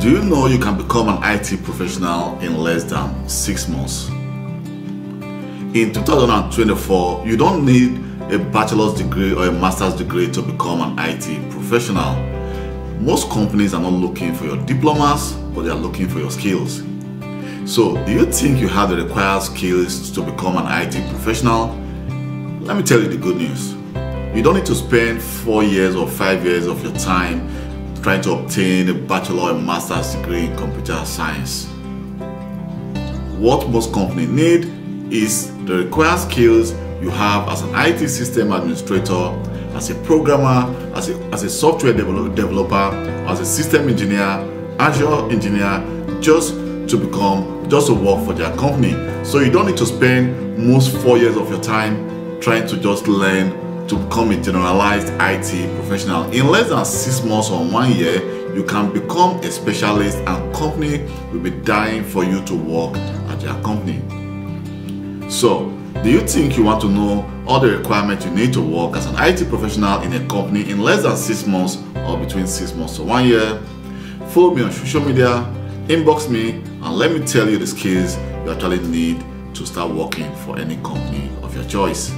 Do you know you can become an IT professional in less than six months? In 2024, you don't need a bachelor's degree or a master's degree to become an IT professional. Most companies are not looking for your diplomas, but they are looking for your skills. So, do you think you have the required skills to become an IT professional? Let me tell you the good news. You don't need to spend four years or five years of your time trying to obtain a bachelor or master's degree in computer science. What most companies need is the required skills you have as an IT system administrator, as a programmer, as a, as a software develop, developer, as a system engineer, Azure engineer, just to become, just to work for their company. So you don't need to spend most four years of your time trying to just learn to become a generalized IT professional. In less than six months or one year, you can become a specialist and company will be dying for you to work at their company. So, do you think you want to know all the requirements you need to work as an IT professional in a company in less than six months or between six months to one year? Follow me on social media, inbox me, and let me tell you the skills you actually need to start working for any company of your choice.